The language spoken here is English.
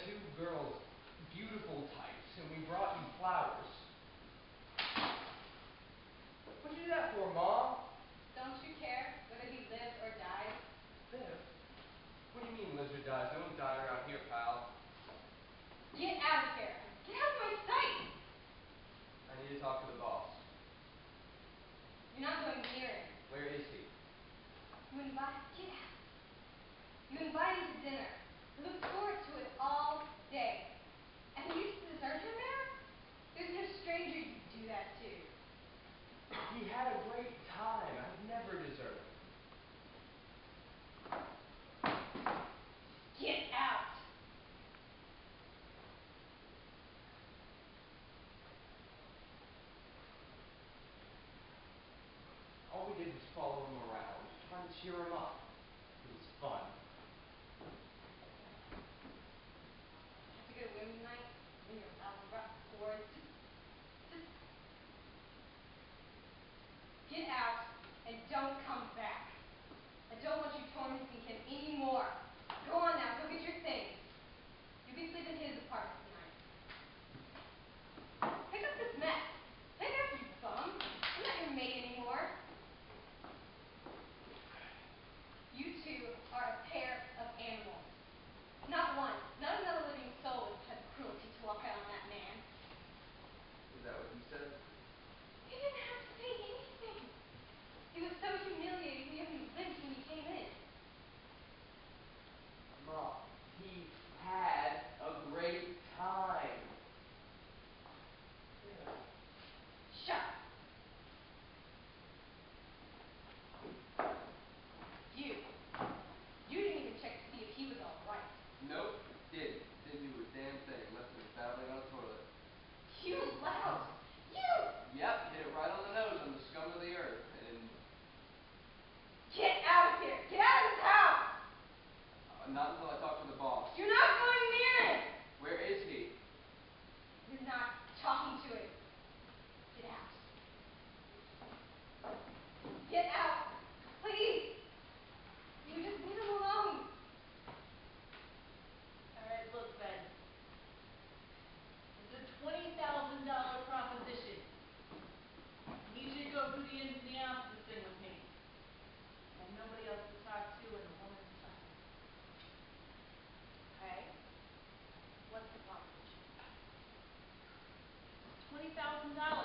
two girls, beautiful types, and we brought you flowers. What'd you do that for, Mom? Don't you care whether he lives or dies? Live? What do you mean lives or dies? I don't die around here, pal. Get out of here. Get out of my sight. I need to talk to the boss. You're not going near him. Where is he? You invited, get out. You invited to dinner. Look forward He had a great time. I've never deserved. Get out! All we did was follow him around, trying to cheer him up. thousand dollars.